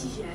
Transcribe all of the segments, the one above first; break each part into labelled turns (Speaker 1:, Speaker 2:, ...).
Speaker 1: Thank City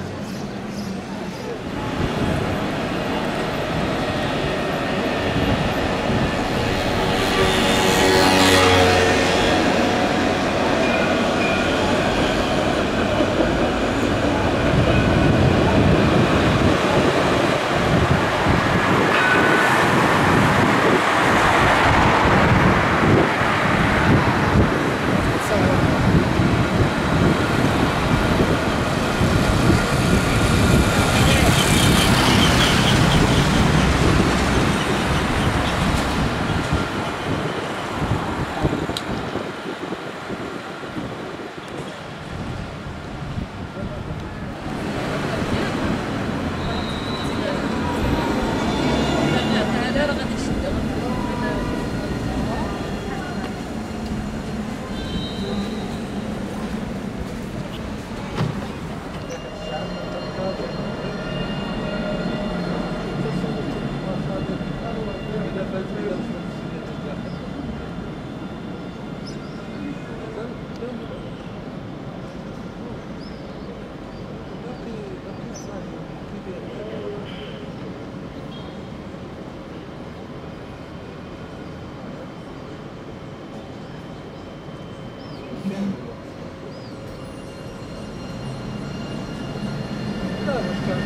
Speaker 2: Let's go.